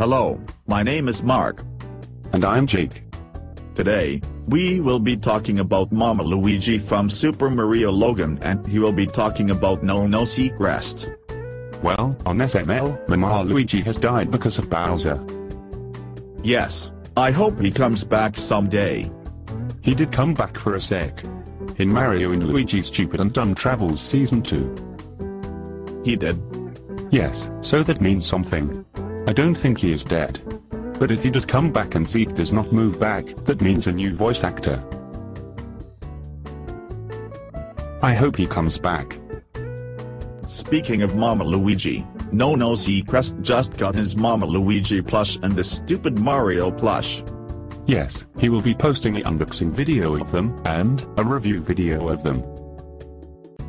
Hello, my name is Mark. And I'm Jake. Today, we will be talking about Mama Luigi from Super Mario Logan and he will be talking about No No Seacrest. Well, on SML, Mama Luigi has died because of Bowser. Yes, I hope he comes back someday. He did come back for a sec. In Mario and Luigi Stupid and Dumb Travels Season 2. He did. Yes, so that means something. I don't think he is dead. But if he does come back and Zeke does not move back, that means a new voice actor. I hope he comes back. Speaking of Mama Luigi, No No Seacrest just got his Mama Luigi plush and the stupid Mario plush. Yes, he will be posting an unboxing video of them, and a review video of them.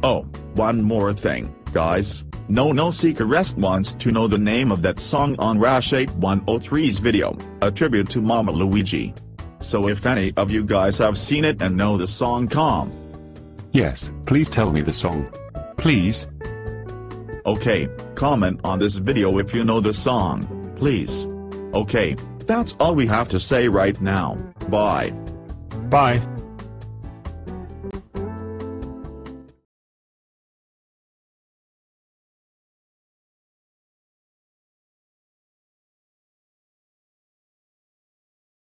Oh, one more thing, guys. No No Seacrest wants to know the name of that song on Rash 8103's video, a tribute to Mama Luigi. So if any of you guys have seen it and know the song come. Yes, please tell me the song. Please. Okay, comment on this video if you know the song, please. Okay, that's all we have to say right now, bye. Bye.